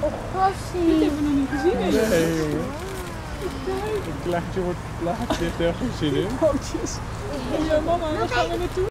Oh, Dit hebben we nog niet gezien. Nee. Nee, jongen. Een klaartje wordt plaatje, heeft er geen zin in. Pootjes. En mama, waar nou, gaan we naartoe?